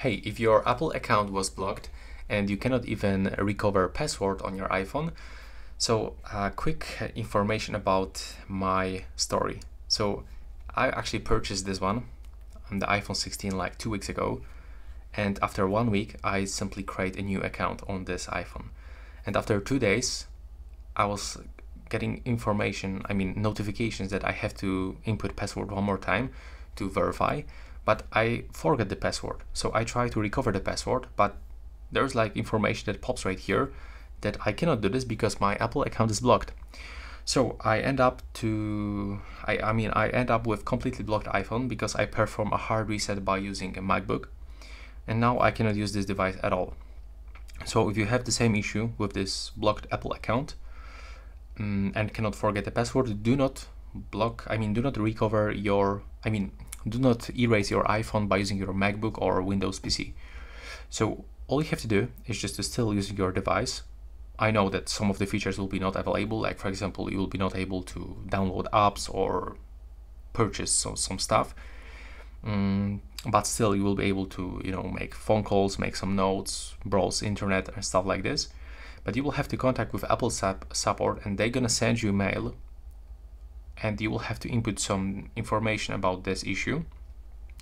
Hey, if your Apple account was blocked and you cannot even recover password on your iPhone, so uh, quick information about my story. So I actually purchased this one on the iPhone 16 like two weeks ago. And after one week, I simply create a new account on this iPhone. And after two days, I was getting information, I mean notifications that I have to input password one more time to verify but I forget the password. So I try to recover the password, but there's like information that pops right here that I cannot do this because my Apple account is blocked. So I end up to, I, I mean, I end up with completely blocked iPhone because I perform a hard reset by using a MacBook. And now I cannot use this device at all. So if you have the same issue with this blocked Apple account um, and cannot forget the password, do not block, I mean, do not recover your, I mean, do not erase your iPhone by using your MacBook or Windows PC. So all you have to do is just to still using your device. I know that some of the features will be not available, like for example, you will be not able to download apps or purchase some, some stuff. Mm, but still you will be able to, you know, make phone calls, make some notes, browse internet and stuff like this. But you will have to contact with Apple support and they're gonna send you mail and you will have to input some information about this issue.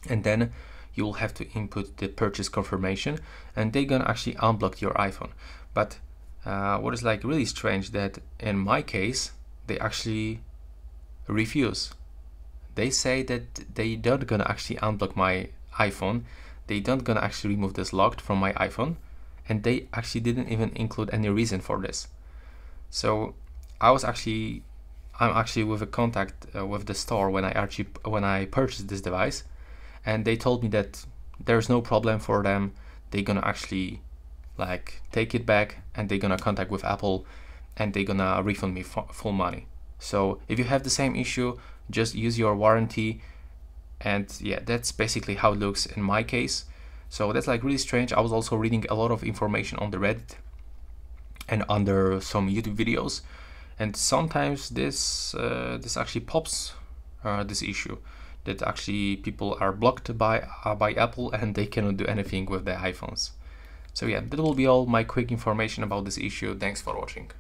And then you will have to input the purchase confirmation and they're gonna actually unblock your iPhone. But uh, what is like really strange that in my case they actually refuse. They say that they don't gonna actually unblock my iPhone. They don't gonna actually remove this locked from my iPhone and they actually didn't even include any reason for this. So I was actually I'm actually with a contact uh, with the store when I actually when I purchased this device, and they told me that there's no problem for them. They're gonna actually like take it back and they're gonna contact with Apple and they're gonna refund me full money. So if you have the same issue, just use your warranty. And yeah, that's basically how it looks in my case. So that's like really strange. I was also reading a lot of information on the Reddit and under some YouTube videos and sometimes this uh, this actually pops uh, this issue that actually people are blocked by uh, by Apple and they cannot do anything with their iPhones. So yeah, that will be all my quick information about this issue. Thanks for watching.